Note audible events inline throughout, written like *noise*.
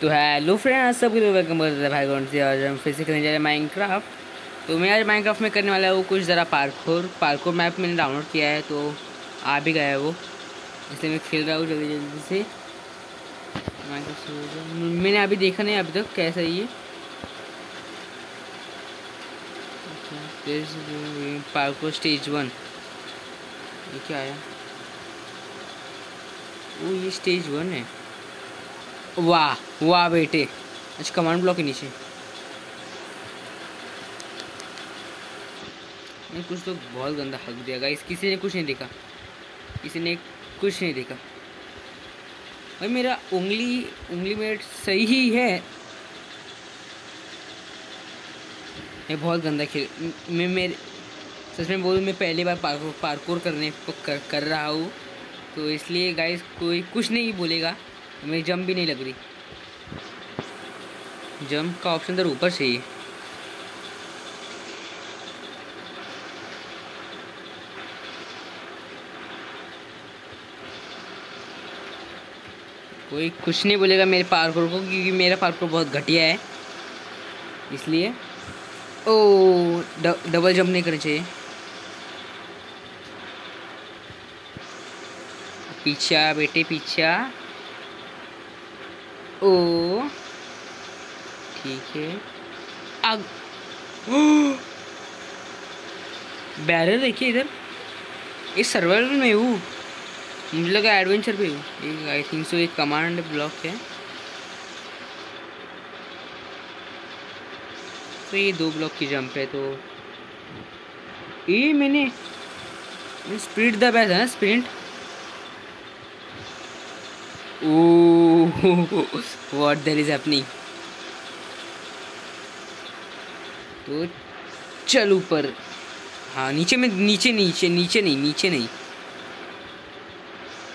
तो hello friends सब लोग वेलकम करते हैं भाई से। आज हम फिर से करने जा रहे हैं माइनक्राफ्ट तो मैं आज माइनक्राफ्ट में करने वाला हूँ कुछ ज़रा पार्कोर पार्कोर मैप मैंने डाउनलोड किया है तो आ भी गया है वो। इसलिए मैं खेल रहा हूँ जल्दी जल्दी से। मैंने अभी देखा नहीं अभी तक कैसा ये। पार्कोर स्टेज वन ये क्या आया वो ये स्टेज वन है। वाह वाह बेटे। अच्छा कमांड ब्लॉक के नीचे कुछ तो बहुत गंदा हक दिया गाइस किसी ने कुछ नहीं देखा। किसी ने कुछ नहीं देखा। भाई मेरा उंगली उंगली मेट सही ही। है मैं बहुत गंदा खेल। मैं मेरे सच में बोलूँ मैं पहली बार पार्कोर पार्कोर करने कर, कर रहा हूँ। तो इसलिए गाइस कोई कुछ नहीं बोलेगा। मेरी जंप भी नहीं लग रही। जंप का ऑप्शन इधर ऊपर से ही कोई कुछ नहीं बोलेगा मेरे पार्कोर को क्योंकि मेरा पार्कोर बहुत घटिया है। इसलिए ओ ड, डबल जंप नहीं करना चाहिए। पीछा बेटे पीछा। ओ। ठीक है। आग बैरर *gasps* देखिए इधर। इस सर्वाइवल में हूँ। मुझे लगा एडवेंचर पे हूँ। आई थिंक सो एक कमांड ब्लॉक है। तो ये दो ब्लॉक की जंप है तो। ये मैंने स्पीड दबाया था ना sprint *laughs* what there is happening? तो चल ऊपर। हाँ नीचे में, नीचे नीचे नीचे नहीं नीचे नहीं।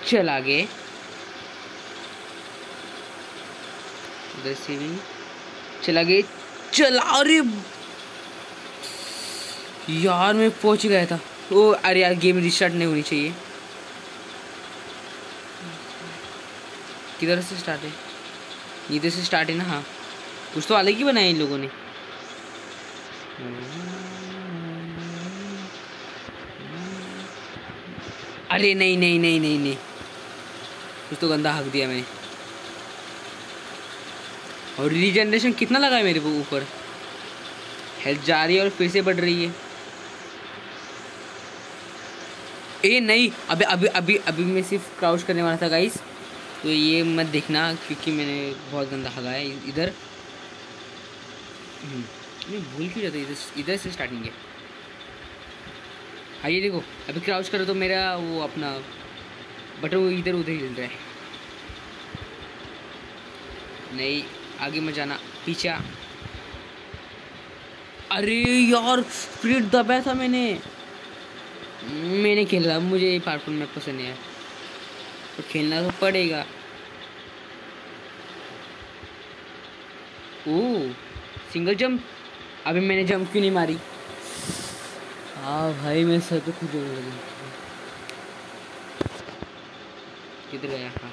चल आगे। से भी। चल आगे। चल, अरे! यार, मैं पहुँच गया था। ओ, अरे यार, गेम रिस्टार्ट नहीं होनी चाहिए। किधर से स्टार्ट है? इधर से स्टार्ट है ना? हाँ। कुछ तो अलग ही बनाया इन लोगों ने। अरे नहीं नहीं नहीं नहीं नहीं। कुछ तो गंदा हक दिया मैंने। और रीजनरेशन कितना लगा है मेरे ऊपर? हेल्थ जा रही है और फिर से बढ़ रही है। ए, नहीं। अभी अभी अभी अभी मैं सिर्फ़ क्राउच करने वाला था गाइस तो ये मत देखना क्योंकि मैंने बहुत गंदा हगा है इधर। हम्म, मैं भूल क्यों जाता इधर इधर से स्टार्टिंग है। हाँ ये देखो अभी क्राउच करो तो मेरा वो अपना बटन वो इधर उधर ही चल रहा है। नहीं आगे मत जाना पीछा अरे यार स्पीड दबाया था मैंने। मैंने खेला मुझे पार्टून में पसंद नहीं है। तो खेलना तो पड़ेगा। ओ सिंगल जंप अभी मैंने जंप क्यों नहीं मारी? हाँ भाई मैं सर तो खुद लगी किधर गया हाँ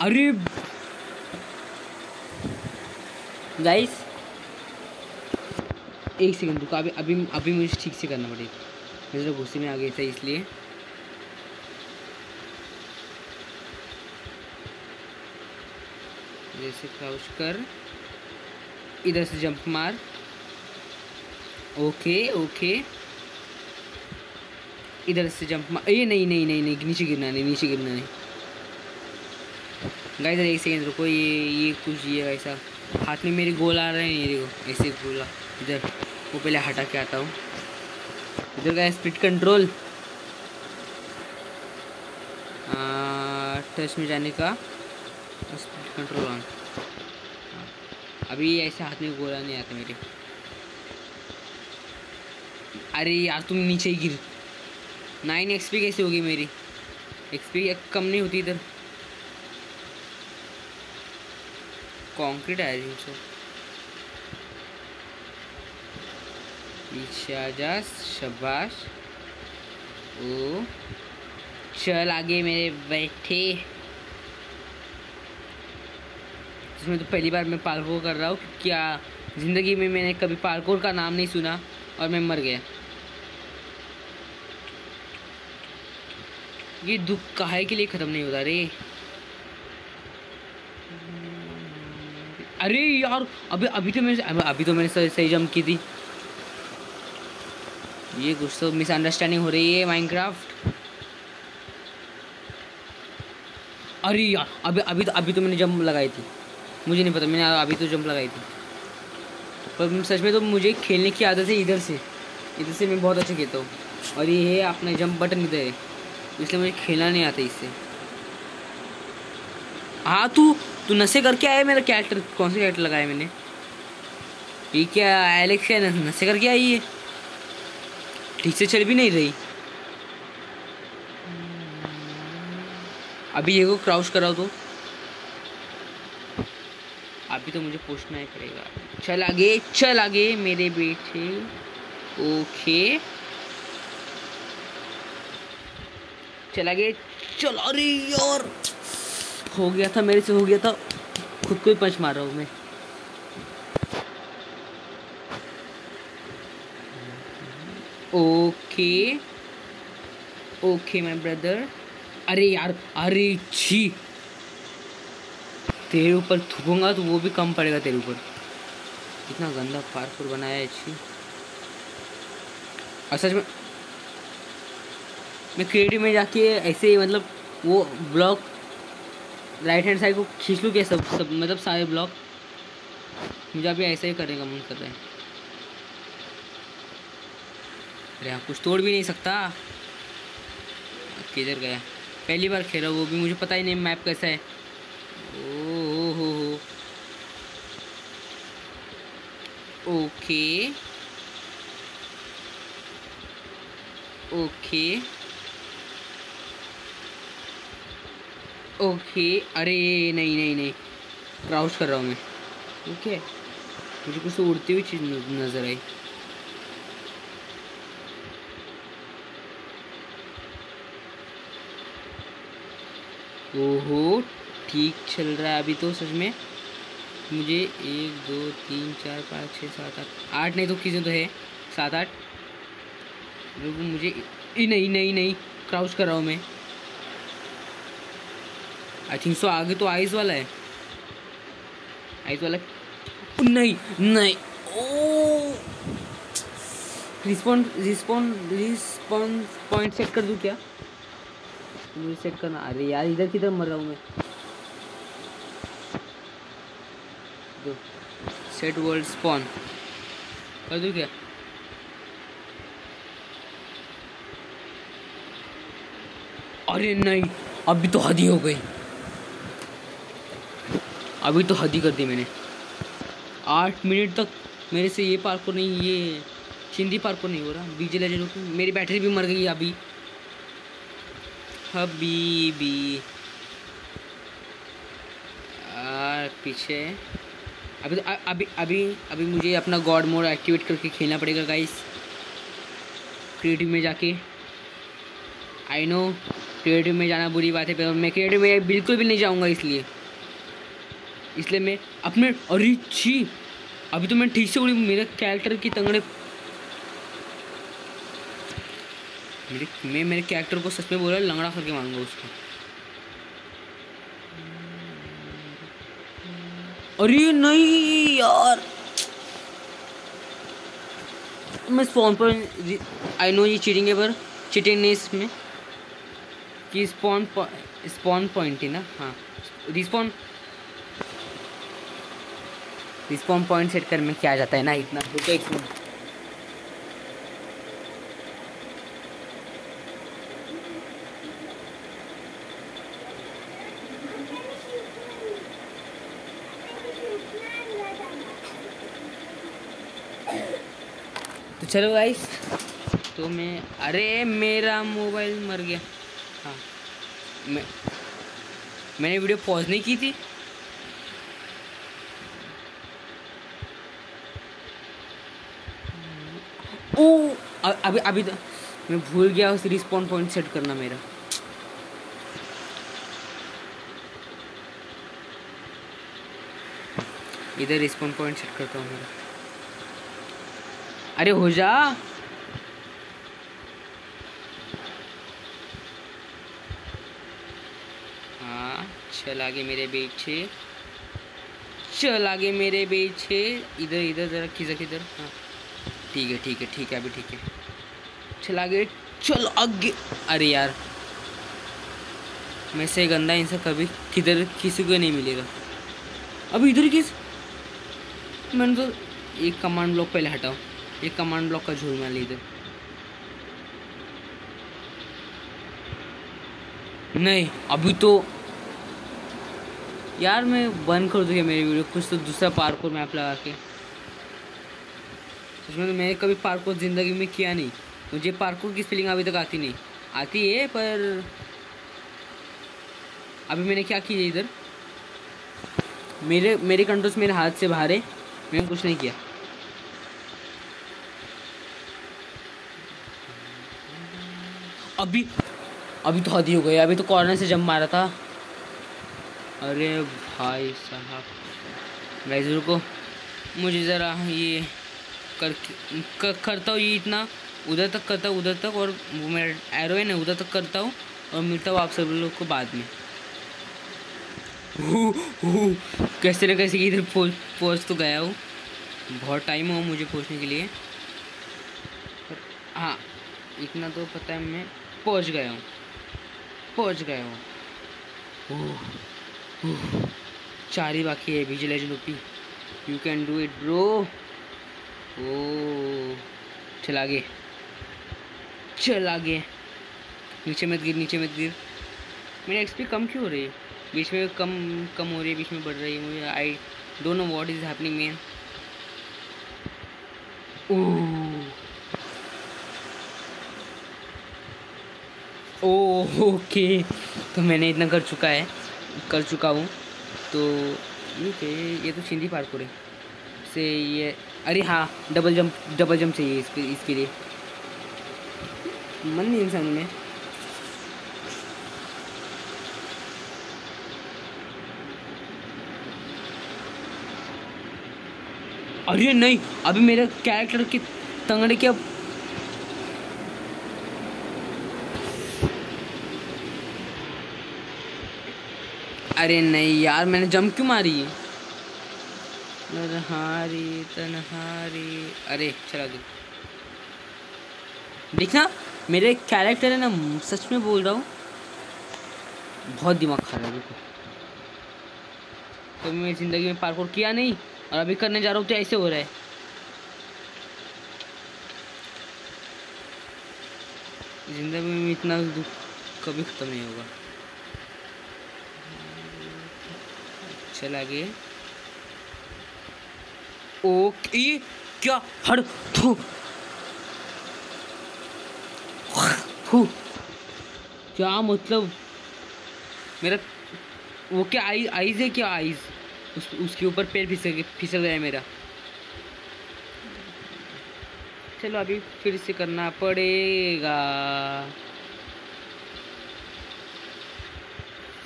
अरे! गाइस एक सेकंड रुका अभी अभी अभी मुझे ठीक से करना पड़ेगा। फिर गुस्से में आ गए थे इसलिए। जैसे क्राउच कर, इधर से जंप मार। ओके ओके इधर से जंप मार। ये नहीं नहीं नहीं नहीं, नीचे गिरना नहीं, नीचे गिरना नहीं। गाइस एक सेकंड रुको, ये ये कुछ ये ऐसा। हाथ में मेरे गोल आ रहे हैं, ये देखो, ऐसे गोला इधर, वो पहले हटा के आता हूँ। इधर का स्पीड कंट्रोल टच में जाने का स्पीड कंट्रोल ऑन अभी ऐसे हाथ में गोला नहीं आता मेरे। अरे यार, तुम नीचे ही गिर नाइन एक्सपी कैसे होगी मेरी? एक्सपी कम नहीं होती इधर। कंक्रीट आया जी पीछे आ जा शबाश। ओ। चल आगे मेरे बैठे। इसमें तो पहली बार मैं पार्कोर कर रहा हूँ क्या ज़िंदगी में मैंने कभी पार्कोर का नाम नहीं सुना और मैं मर गया। ये दुख काहे के लिए ख़त्म नहीं होता रे? अरे यार अभी अभी तो मैंने अभी तो मैंने सही जंप की थी। ये कुछ तो मिसअंडरस्टैंडिंग हो रही है माइनक्राफ्ट अरे यार, अभी अभी तो अभी तो मैंने जंप लगाई थी। मुझे नहीं पता, मैंने अभी तो जंप लगाई थी। पर सच में तो मुझे खेलने की आदत है इधर से। इधर से मैं बहुत अच्छा खेलता हूँ। और ये है अपना जंप बटन इधर है। इसलिए मुझे खेलना नहीं आता इससे। हाँ तू तू नशे करके आया मेरा कैरेक्टर कौन सा कैरेक्टर लगाया मैंने? ये क्या एलेक्स है? नशे करके आई है? ठीक से चल भी नहीं रही। अभी ये को क्राउच कराओ तो। अभी तो मुझे पूछना ही पड़ेगा चल आगे चल आगे मेरे बेटे। ओके चल आगे, चल अरे यार। हो गया था, मेरे से हो गया था। खुद को ही पंच मार रहा हूँ मैं। ओके ओके माय ब्रदर अरे यार, अरे छी। तेरे ऊपर थूकूँगा तो वो भी कम पड़ेगा तेरे ऊपर। इतना गंदा पार्कुर बनाया है छी। और सच में, मैं क्रिएटिव में जाके ऐसे ही मतलब वो ब्लॉक राइट हैंड साइड को खींच लूँ क्या सब सब मतलब सारे ब्लॉक मुझे अभी ऐसा ही करने का मन कर रहा है। अरे यहाँ कुछ तोड़ भी नहीं सकता। किधर गया? पहली बार खेला वो भी मुझे पता ही नहीं, मैप कैसा है। ओ हो हो ओके। ओके। ओके। अरे, नहीं नहीं नहीं। क्राउच कर रहा हूँ मैं। ओके मुझे कुछ उड़ती हुई चीज़ नज़र आई। ओहो, ठीक चल रहा है अभी तो सच में। मुझे एक, दो, तीन, चार, पाँच छः सात, आठ आठ नहीं तो किसी तो है। सात, आठ। मुझे नहीं नहीं नहीं नहीं क्राउच कर रहा हूँ मैं। आई थिंक सो आगे तो आइस वाला है। आइस वाला नहीं नहीं, ओ। Response response response point set कर दूँ क्या? मुझे सेट करना। अरे यार इधर किधर मर रहा हूँ मैं। सेट वर्ल्ड स्पॉन कर दूँ क्या अरे नहीं, अभी तो हदी हो गई। अभी तो हदी कर दी मैंने। आठ मिनट तक मेरे से ये पार्क नहीं, ये पार्क को नहीं हो रहा। बीजे लेजेंड मेरी बैटरी भी मर गई अभी। हबीबी। पीछे। अभी तो अभी अभी अभी मुझे अपना गॉड मोड एक्टिवेट करके खेलना पड़ेगा गाइस क्रिएटिव में जाके। आई नो क्रिएटिव में जाना बुरी बात है, पर मैं क्रिएटिव में बिल्कुल भी नहीं जाऊँगा इसलिए। इसलिए मैं अपने अरे छी अभी तो मैं ठीक से उड़ी, मेरे कैरेक्टर की तंगड़े मेरे, मैं, मेरे कैरेक्टर को सच में बोला, लंगड़ा करके मारूँगा उसको। अरे नहीं यार। मैं स्पॉन पर आई नो ये चीटिंग है, पर चीटिंग नहीं इसमें। कि स्पॉन स्पॉन पॉइंट ही ना? हाँ। रिस्पॉन रिस्पॉन पॉइंट सेट कर में क्या जाता है ना इतना? तो एक तो चलो गाइस तो मैं, अरे मेरा मोबाइल मर गया। हाँ मैं, मैंने वीडियो पॉज नहीं की थी। ओ अभी अभी तो मैं भूल गया उस रिस्पॉन्ड पॉइंट सेट करना मेरा। इधर रिस्पॉन पॉइंट सेट करता हूँ मेरा। अरे हो जा। हाँ चल आगे मेरे पीछे। चल आगे मेरे पीछे। इधर इधर, जरा खिजा किधर हाँ। ठीक है ठीक है ठीक है, अभी ठीक है। चल आगे चल आगे। अरे यार। मैं से गंदा इंसान कभी किधर किसी को नहीं मिलेगा। अभी इधर किस मैंने तो एक कमांड ब्लॉक पहले हटाओ। एक कमांड ब्लॉक का झूल मार इधर नहीं, अभी तो यार मैं बंद कर दूँगा मेरी वीडियो कुछ तो दूसरा पार्कोर मैप लगा के। उसमें तो मैंने कभी पार्कोर ज़िंदगी में किया नहीं। मुझे पार्कोर की स्पेलिंग अभी तक आती नहीं। आती है, पर अभी मैंने क्या किया इधर? मेरे मेरे कंट्रोल्स मेरे हाथ से बाहर है, मैंने कुछ नहीं किया। अभी अभी तो हद ही हो गई अभी तो कॉर्नर से जम मारा था। अरे भाई साहब। गाइस रुको। मुझे ज़रा ये कर, कर करता हूँ ये इतना। उधर तक करता हूँ उधर तक और वो मेरा एरो है ना उधर तक करता हूँ और मिलता हूँ आप सब लोग को बाद में। हु, हु, कैसे ना कैसे इधर पहुँच पहुँच तो गया हूँ। बहुत टाइम हो मुझे पहुँचने के लिए। हाँ इतना तो पता है मैं पहुँच गया हूँ। पहुँच गया हूँ। चार ही बाकी है legend OP you can do it bro ओ चल आगे चल आगे नीचे मत गिर नीचे मत गिर। मेरी एक्सपी कम क्यों हो रही है? बीच में कम कम हो रही है बीच में बढ़ रही है। मुझे I don't know what is happening man oh okay तो मैंने इतना कर चुका है, कर चुका हूँ। तो ये ये तो सिंधी पार्कोर है से ये, अरे हाँ डबल जंप डबल जंप चाहिए इसके इसके लिए। मन नहीं इंसान में। अरे नहीं, अभी मेरे कैरेक्टर के तंगड़े के अरे नहीं यार, मैंने जम क्यों मारी? नरहारी, तनहारी। अरे, चला गया देखना, मेरे कैरेक्टर है ना, सच में बोल रहा हूँ, बहुत दिमाग खराब है तो मैं ज़िंदगी में पार्कोर किया नहीं, और अभी करने जा रहा हूँ तो ऐसे हो रहा है। ज़िंदगी में इतना दुख कभी ख़त्म नहीं होगा। चल आगे ओके, क्या? हड़ थू। क्या मतलब? मेरा, वो क्या आई, आईज है क्या आईज़? उस, उसके ऊपर पैर फिसल फिसल गया मेरा। चलो, अभी फिर से करना पड़ेगा।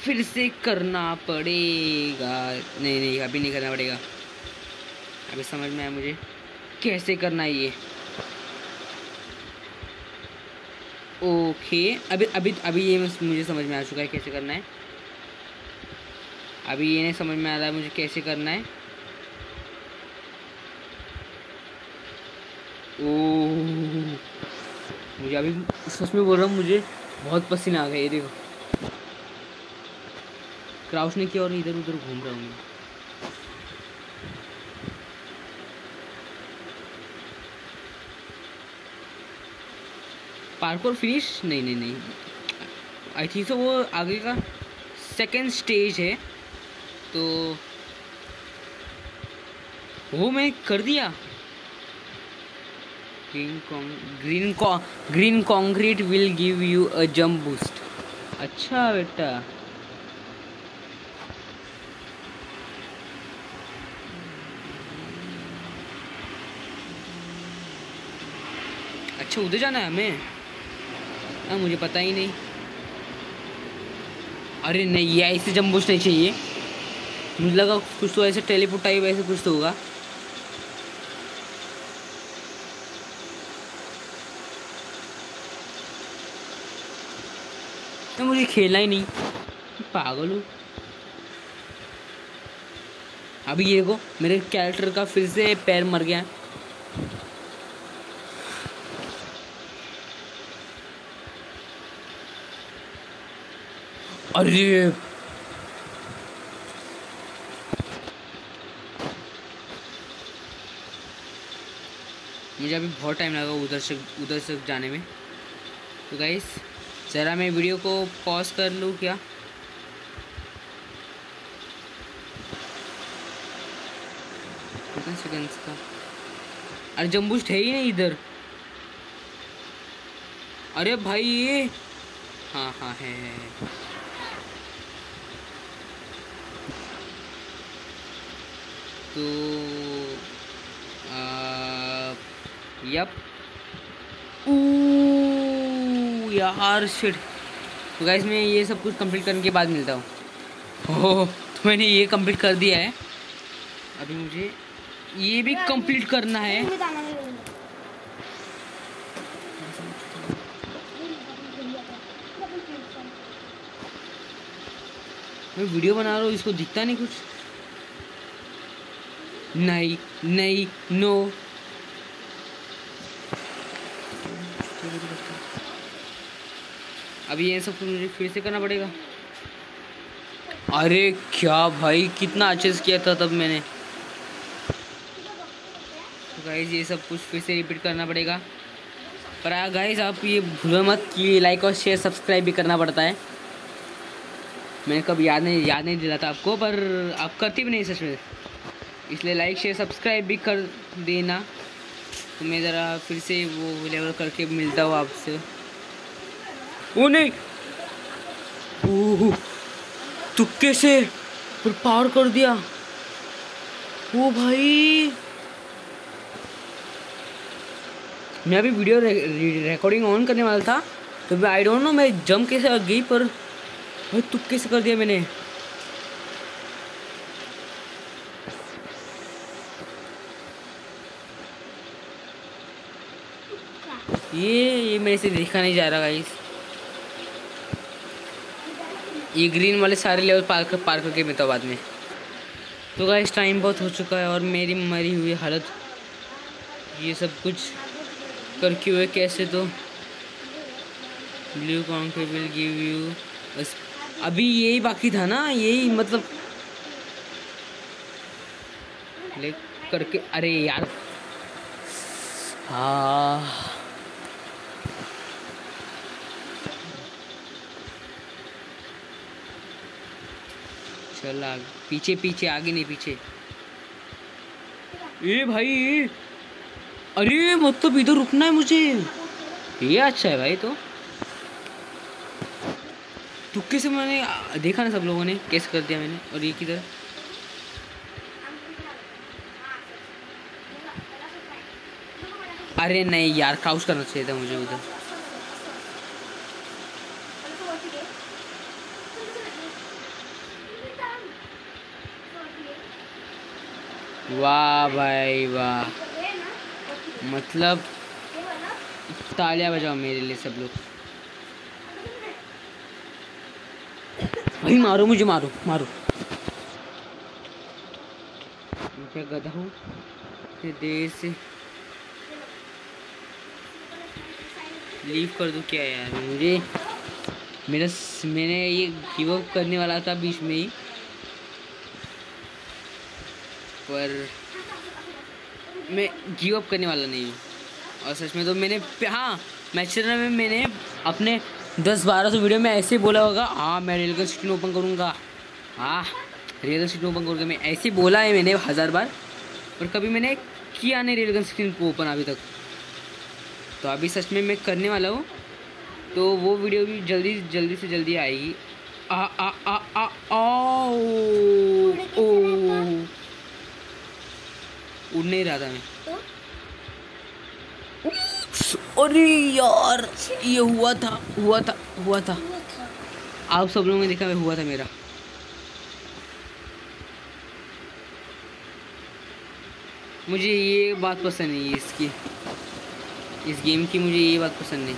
फिर से करना पड़ेगा। नहीं नहीं, अभी नहीं करना पड़ेगा। अभी समझ में आया मुझे। कैसे करना है ये? ओके, अभी अभी अभी ये मुझे समझ में आ चुका है कैसे करना है। अभी ये नहीं समझ में आ रहा है मुझे कैसे करना है। ओ मुझे अभी सच में बोल रहा हूँ, मुझे बहुत पसीना आ गया ये देखो। क्राउच ने किया और इधर उधर घूम रहा हूँ पार्कोर फिनिश? नहीं नहीं नहीं। आई थिंक सो वो आगे का सेकेंड स्टेज है। तो वो मैं कर दिया। Green con green green concrete will give you a jump boost अच्छा बेटा। अच्छा उधर जाना है हमें? हाँ मुझे पता ही नहीं। अरे नहीं ये ऐसे जंप बूस्ट नहीं चाहिए। मुझे लगा कुछ तो ऐसे टेलीपोर्ट टाइप ऐसे कुछ तो होगा। तो मुझे खेलना ही नहीं। पागल हूँ। अभी ये देखो, मेरे कैरेक्टर का फिर से पैर मर गया। अरे मुझे अभी बहुत टाइम लगा उधर से उधर से जाने में। तो गाइस ज़रा मैं वीडियो को पॉज कर लूँ क्या? सेकंड्स का? अरे जम्बूस्ट है ही नहीं इधर। अरे भाई ये हाँ हाँ है, है, है। तो यप। यार शिट तो गाइस मैं ये सब कुछ कंप्लीट करने के बाद मिलता हूँ। ओह तो मैंने ये कंप्लीट कर दिया है। अभी मुझे ये भी कंप्लीट करना है। मैं वीडियो बना रहा हूँ इसको दिखता नहीं कुछ। नहीं नहीं नो अभी ये सब मुझे फिर से करना पड़ेगा। अरे क्या भाई, कितना अच्छे से किया था तब मैंने। तो गाइज़ ये सब कुछ फिर से रिपीट करना पड़ेगा। पर गाइज़ आप ये भूलो मत कि लाइक और शेयर सब्सक्राइब भी करना पड़ता है। मैंने कब याद नहीं याद नहीं दिला था आपको, पर आप करती भी नहीं सच में। इसलिए लाइक शेयर सब्सक्राइब भी कर देना। तो मैं ज़रा फिर से वो लेवल करके मिलता हूँ आपसे। वो नहीं। तुक्के से फिर पार कर दिया। ओ भाई। मैं अभी वीडियो रिकॉर्डिंग ऑन करने वाला था। तो आई डोंट नो मैं जम कैसे गई, पर भाई तुक्के से कर दिया मैंने। ये ये मेरे से देखा नहीं जा रहा गाइस ये ग्रीन वाले सारे लेवल पार कर, पार करके मैं तो बाद में. तो गाइस टाइम बहुत हो चुका है और मेरी मरी हुई हालत. ये सब कुछ करके हुए कैसे तो? Blue count will give you बस अभी यही बाकी था ना? यही मतलब ले करके, अरे यार. हाँ. चल आगे पीछे पीछे आगे नहीं पीछे। ए भाई अरे मतलब इधर रुकना है मुझे। ये अच्छा है भाई तो। तुक्के से मैंने देखा ना सब लोगों ने कैसे कर दिया मैंने और ये किधर? अरे नहीं यार क्राउच करना चाहिए था मुझे उधर। वाह भाई वाह। मतलब तालियाँ बजाओ मेरे लिए सब लोग। भाई मारो, मुझे मारो मारो। क्या गधा हूँ देर से। लीव कर दूँ क्या यार, मुझे मेरा मैंने ये गिव अप करने वाला था बीच में ही। पर मैं गिव अप करने वाला नहीं हूँ। और सच में तो मैंने हाँ मैचर में मैंने अपने दस बारह सौ वीडियो में ऐसे बोला होगा हाँ मैं रेलगन स्क्रीन ओपन करूँगा। हाँ रेलगन स्क्रीन ओपन करूँगा। मैं ऐसे बोला है मैंने हज़ार बार, पर कभी मैंने किया नहीं रेलगन स्क्रीन को ओपन अभी तक। तो अभी सच में मैं करने वाला हूँ। तो वो वीडियो भी जल्दी जल्दी से जल्दी आएगी। आ आ आ आ ओ ओ। उड़ नहीं रहा था मैं तो? अरे यार ये हुआ था हुआ था हुआ था, आप सब लोगों ने देखा मैं हुआ था मेरा। मुझे ये बात पसंद नहीं है इसकी। इस गेम की मुझे ये बात पसंद नहीं।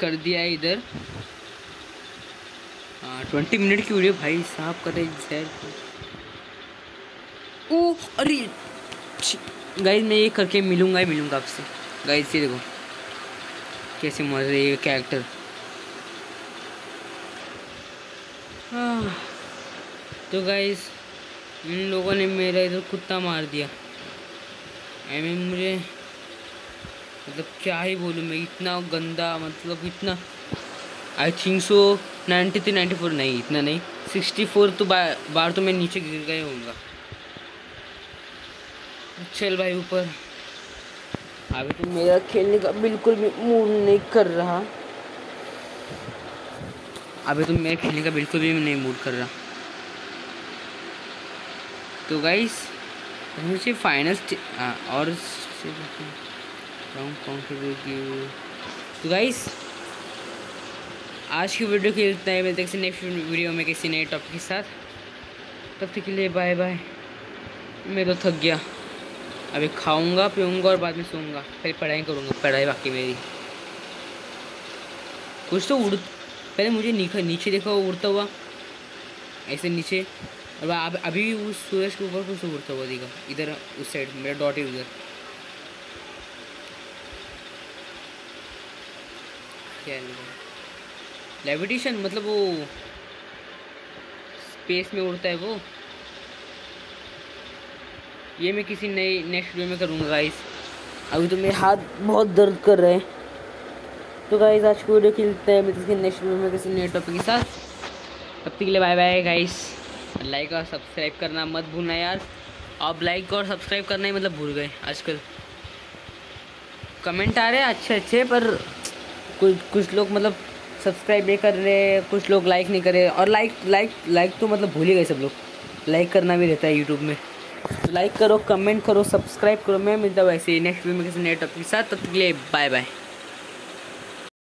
कर दिया है इधर। हाँ ट्वेंटी मिनट की वीडियो भाई साहब करे जैर ओ, अरे गाइस मैं ये करके मिलूँगा ही मिलूँगा आपसे। गाइस ये देखो, कैसे मर रही है कैरेक्टर हाँ तो गाइस इन लोगों ने मेरा इधर कुत्ता मार दिया। आई मीन मुझे मतलब क्या ही बोलूँ मैं इतना गंदा मतलब इतना I think so ninety three ninety four नहीं इतना नहीं सिक्सटी फोर तो बार, बार तो मैं नीचे गिर गया होऊँगा। चल भाई ऊपर। अभी तो मेरा खेलने का बिल्कुल भी मूड नहीं कर रहा। अभी तो मेरे खेलने का बिल्कुल भी नहीं मूड कर रहा। तो गाइस मुझे फाइनल और तो गाइस आज की वीडियो के इतना है। मिलते हैं नेक्स्ट वीडियो में किसी नए टॉपिक के साथ। तब तक के लिए बाय बाय मैं तो थक गया। अभी खाऊँगा, पीऊँगा और बाद में सोऊँगा। फिर पढ़ाई करूँगा। पढ़ाई बाकी मेरी। कुछ तो उड़ पहले मुझे नीचे नीचे देखा, उड़ता हुआ। ऐसे नीचे। और अब अभी उस सूरज के ऊपर कुछ तो उड़ता हुआ देखा। इधर उस साइड मेरा डॉट है उधर। लेविटेशन मतलब वो स्पेस में उड़ता है वो। ये मैं किसी नए नेक्स्ट वीडियो में करूँगा गाइस अभी तो मेरे हाथ बहुत दर्द कर रहे हैं। तो गाइस आज की वीडियो खेलते हैं। किसी नेक्स्ट वीडियो में, किसी नए टॉपिक के साथ। तब तक के लिए बाय बाय गाइस लाइक और सब्सक्राइब करना मत भूलना यार। आप लाइक और सब्सक्राइब करना ही मतलब भूल गए आजकल। कमेंट आ रहे हैं अच्छे अच्छे पर कुछ कुछ लोग मतलब सब्सक्राइब नहीं कर रहे, कुछ लोग लाइक नहीं कर। रहे और लाइक लाइक लाइक तो मतलब भूल ही गए सब लोग। लाइक करना भी रहता है यूट्यूब में। तो लाइक करो कमेंट करो सब्सक्राइब करो। मैं मिलता हूँ ऐसे ही नेक्स्ट वीडियो में किसी नए टॉपिक के साथ। तब तक के लिए बाय बाय